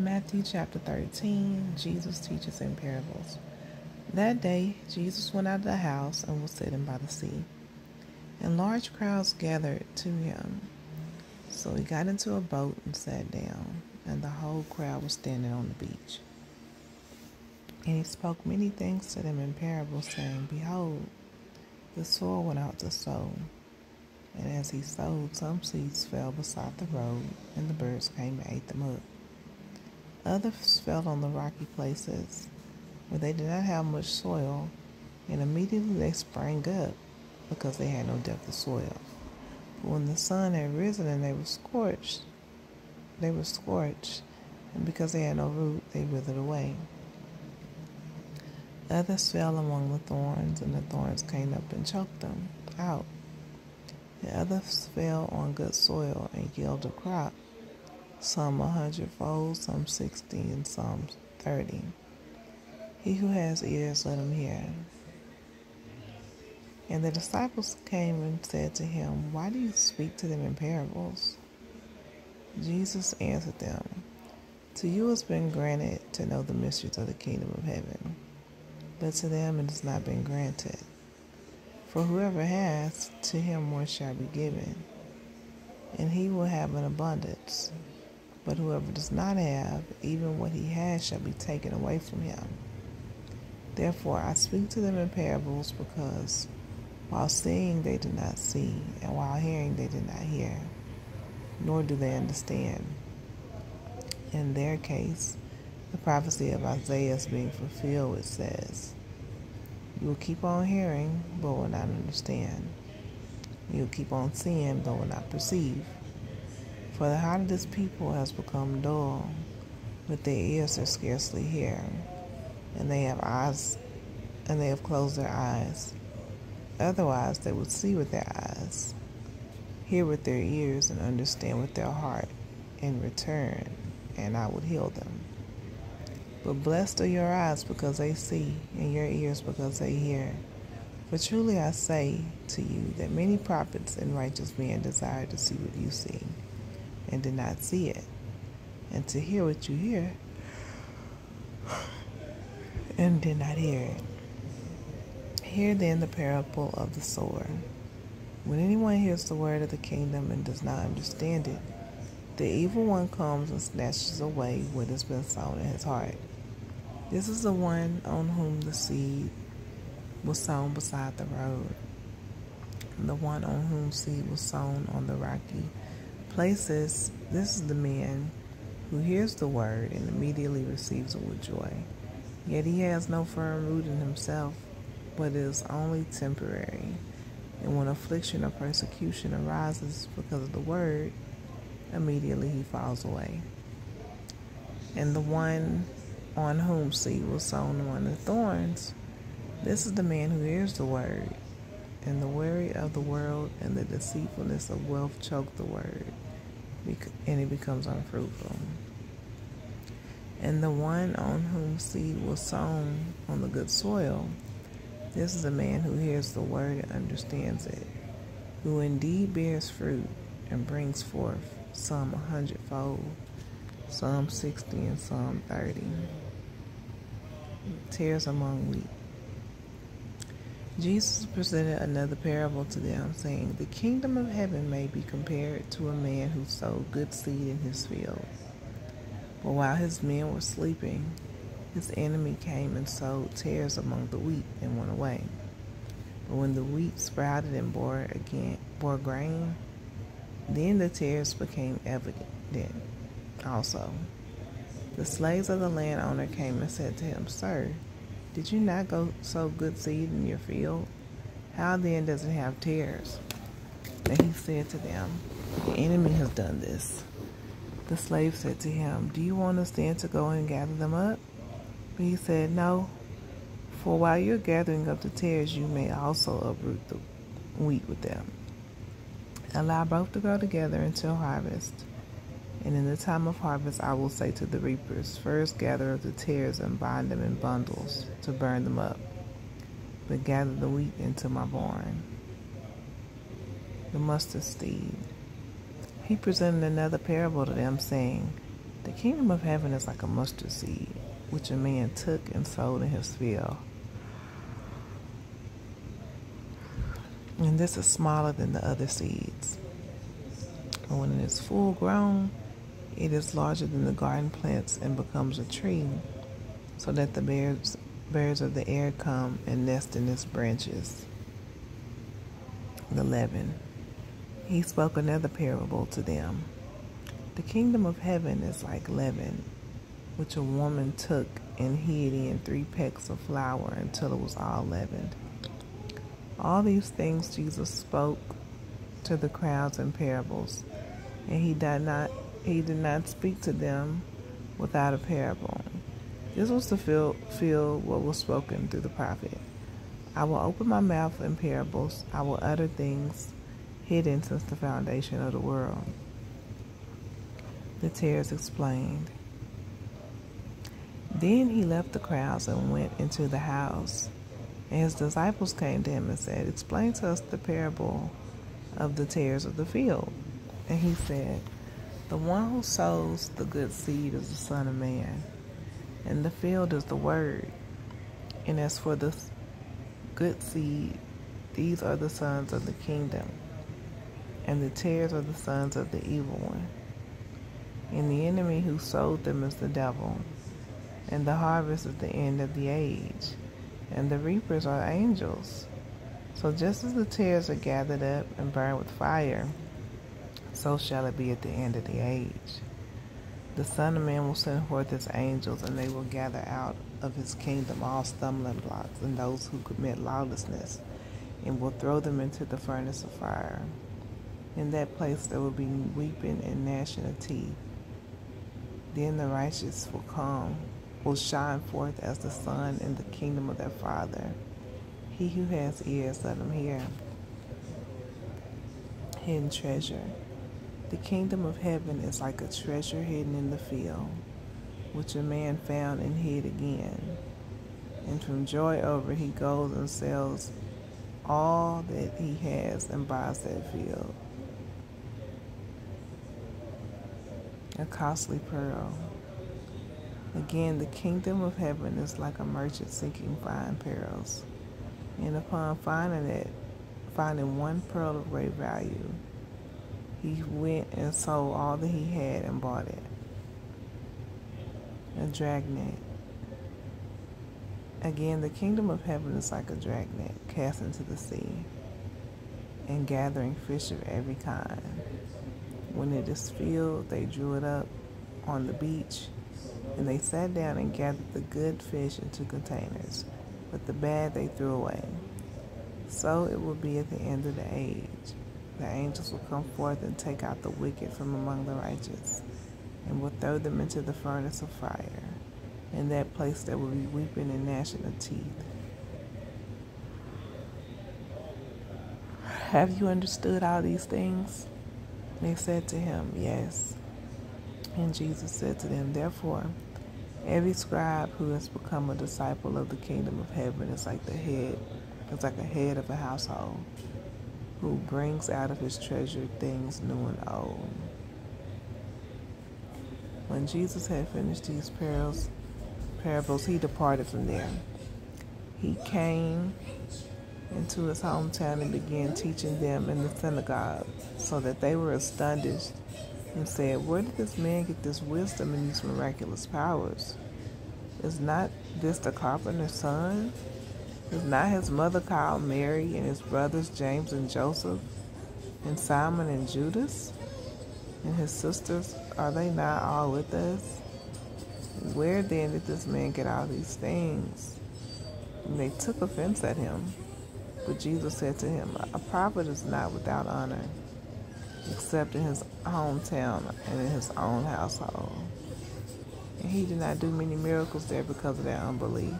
Matthew chapter 13 Jesus teaches in parables. That day, Jesus went out of the house and was sitting by the sea, and large crowds gathered to him. So he got into a boat and sat down, and the whole crowd was standing on the beach. And he spoke many things to them in parables, saying, Behold, the soil went out to sow. And as he sowed, some seeds fell beside the road, and the birds came and ate them up. Others fell on the rocky places, where they did not have much soil, and immediately they sprang up, because they had no depth of soil. But when the sun had risen and they were scorched, they were scorched, and because they had no root, they withered away. Others fell among the thorns, and the thorns came up and choked them out. The others fell on good soil and yielded a crop, some a hundredfold, some sixty, and some thirty. He who has ears, let him hear. And the disciples came and said to him, Why do you speak to them in parables? Jesus answered them, To you has been granted to know the mysteries of the kingdom of heaven, but to them it has not been granted. For whoever has, to him more shall be given, and he will have an abundance. But whoever does not have, even what he has shall be taken away from him. Therefore I speak to them in parables, because while seeing they do not see, and while hearing they do not hear, nor do they understand. In their case, the prophecy of Isaiah is being fulfilled, it says, You will keep on hearing, but will not understand. You will keep on seeing, but will not perceive. For the heart of this people has become dull, with their ears are scarcely hear, and they have eyes, and they have closed their eyes. Otherwise, they would see with their eyes, hear with their ears, and understand with their heart, and return, and I would heal them. But blessed are your eyes because they see, and your ears because they hear. For truly I say to you that many prophets and righteous men desire to see what you see and did not see it, and to hear what you hear and did not hear it. Hear then the parable of the sower. When anyone hears the word of the kingdom and does not understand it, the evil one comes and snatches away what has been sown in his heart. This is the one on whom the seed was sown beside the road, the one on whom seed was sown on the rocky places, this is the man who hears the word and immediately receives it with joy. Yet he has no firm root in himself, but is only temporary. And when affliction or persecution arises because of the word, immediately he falls away. And the one on whom seed was sown among the thorns, this is the man who hears the word, and the worry of the world and the deceitfulness of wealth choke the word, and it becomes unfruitful. And the one on whom seed was sown on the good soil, this is a man who hears the word and understands it, who indeed bears fruit and brings forth some a hundredfold, some sixty, and some thirty. Tares among wheat. Jesus presented another parable to them, saying, The kingdom of heaven may be compared to a man who sowed good seed in his field. But while his men were sleeping, his enemy came and sowed tares among the wheat and went away. But when the wheat sprouted and bore again bore grain, then the tares became evident also. The slaves of the landowner came and said to him, Sir, did you not go sow good seed in your field? How then does it have tares? And he said to them, The enemy has done this. The slave said to him, Do you want us then to go and gather them up? But he said, No, for while you're gathering up the tares, you may also uproot the wheat with them. Allow both to grow together until harvest. And in the time of harvest, I will say to the reapers, First gather up the tares and bind them in bundles to burn them up, but gather the wheat into my barn. The mustard seed. He presented another parable to them, saying, The kingdom of heaven is like a mustard seed, which a man took and sowed in his field. And this is smaller than the other seeds. And when it is full grown, it is larger than the garden plants and becomes a tree, so that the birds, birds of the air come and nest in its branches. 11. He spoke another parable to them. The kingdom of heaven is like leaven, which a woman took and hid in three pecks of flour until it was all leavened. All these things Jesus spoke to the crowds in parables, and he did not he did not speak to them without a parable. This was to fill, what was spoken through the prophet. I will open my mouth in parables. I will utter things hidden since the foundation of the world. The tares explained. Then he left the crowds and went into the house. And his disciples came to him and said, Explain to us the parable of the tares of the field. And he said, The one who sows the good seed is the Son of Man, and the field is the Word. And as for the good seed, these are the sons of the kingdom, and the tares are the sons of the evil one. And the enemy who sowed them is the devil, and the harvest is the end of the age and the reapers are angels. So just as the tares are gathered up and burned with fire, so shall it be at the end of the age. The Son of Man will send forth his angels, and they will gather out of his kingdom all stumbling blocks and those who commit lawlessness, and will throw them into the furnace of fire. In that place there will be weeping and gnashing of teeth. Then the righteous will come will shine forth as the sun in the kingdom of their Father. He who has ears, let him hear. Hidden treasure. The kingdom of heaven is like a treasure hidden in the field, which a man found and hid again. And from joy over, he goes and sells all that he has and buys that field. A costly pearl. Again, the kingdom of heaven is like a merchant seeking fine pearls. And upon finding it, finding one pearl of great value, he went and sold all that he had and bought it. A dragnet. Again, the kingdom of heaven is like a dragnet cast into the sea and gathering fish of every kind. When it is filled, they drew it up on the beach and they sat down and gathered the good fish into containers, but the bad they threw away. So it will be at the end of the age. The angels will come forth and take out the wicked from among the righteous, and will throw them into the furnace of fire. In that place there will be weeping and gnashing of teeth. Have you understood all these things? They said to him, Yes. And Jesus said to them, Therefore, every scribe who has become a disciple of the kingdom of heaven is like the head, is like a head of a household, who brings out of his treasure things new and old. When Jesus had finished these parables, parables, he departed from there. He came into his hometown and began teaching them in the synagogue, so that they were astonished and said, Where did this man get this wisdom and these miraculous powers? Is not this the carpenter's son? Is not his mother called Mary and his brothers James and Joseph and Simon and Judas? And his sisters, are they not all with us? Where then did this man get all these things? And they took offense at him. But Jesus said to him, A prophet is not without honor except in his hometown and in his own household. And he did not do many miracles there because of their unbelief.